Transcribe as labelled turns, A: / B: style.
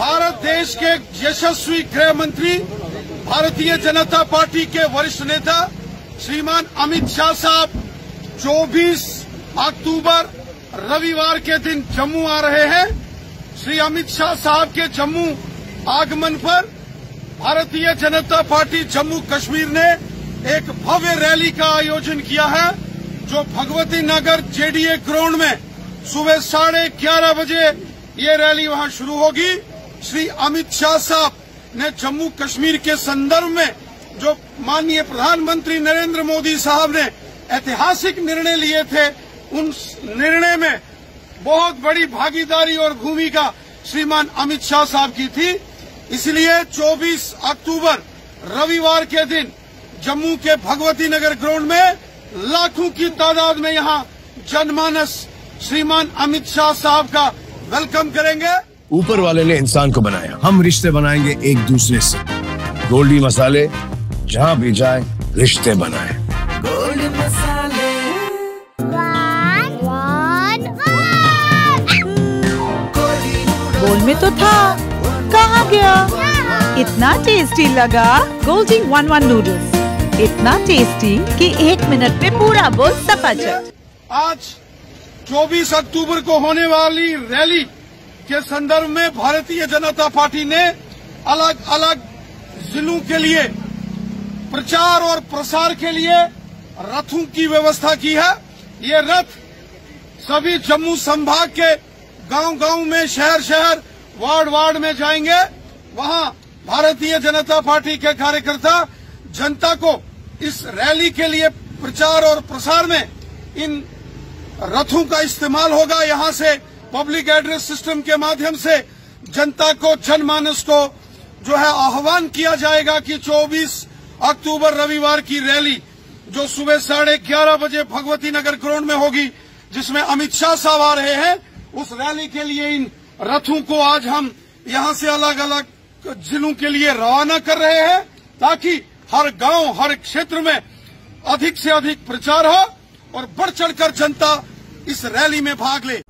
A: भारत देश के यशस्वी गृह मंत्री, भारतीय जनता पार्टी के वरिष्ठ नेता, श्रीमान अमित शाह साहब 24 अक्टूबर रविवार के दिन जम्मू आ रहे हैं। श्री अमित शाह साहब के जम्मू आगमन पर भारतीय जनता पार्टी जम्मू कश्मीर ने एक भव्य रैली का आयोजन किया है, जो भगवती नगर जेडीए ग्राउंड में सुबह साढ़े ग्यारह बजे ये रैली वहाँ शुरू होगी। श्री अमित शाह साहब ने जम्मू कश्मीर के संदर्भ में जो माननीय प्रधानमंत्री नरेंद्र मोदी साहब ने ऐतिहासिक निर्णय लिए थे उन निर्णय में बहुत बड़ी भागीदारी और भूमिका श्रीमान अमित शाह साहब की थी। इसलिए 24 अक्टूबर रविवार के दिन जम्मू के भगवती नगर ग्राउंड में लाखों की तादाद में यहाँ जनमानस श्रीमान अमित शाह साहब का वेलकम करेंगे।
B: ऊपर वाले ने इंसान को बनाया। हम रिश्ते बनाएँगे एक दूसरे से। गोल्डी मसाले जहाँ भी जाए रिश्ते बनाए।
C: गोल्डी मसाले
D: तो था। कहाँ गया? इतना टेस्टी लगा। गोल्डी वन वन नूडल्स इतना टेस्टी कि एक मिनट में पूरा बोल सफाचट
A: आज 24 अक्टूबर को होने वाली रैली के संदर्भ में भारतीय जनता पार्टी ने अलग अलग जिलों के लिए प्रचार और प्रसार के लिए रथों की व्यवस्था की है। ये रथ सभी जम्मू संभाग के गाँव गाँव में शहर शहर वार्ड वार्ड में जाएँगे, वहाँ भारतीय जनता पार्टी के कार्यकर्ता जनता को इस रैली के लिए प्रचार और प्रसार में इन रथों का इस्तेमाल होगा। यहाँ से पब्लिक एड्रेस सिस्टम के माध्यम से जनता को जनमानस को जो है आह्वान किया जाएगा कि 24 अक्टूबर रविवार की रैली जो सुबह साढ़े ग्यारह बजे भगवती नगर ग्राउंड में होगी, जिसमें अमित शाह साहब आ रहे हैं, उस रैली के लिए इन रथों को आज हम यहाँ से अलग अलग जिलों के लिए रवाना कर रहे हैं ताकि हर गाँव, हर क्षेत्र में अधिक से अधिक प्रचार हो और बढ़ चढ़कर जनता इस रैली में भाग ले।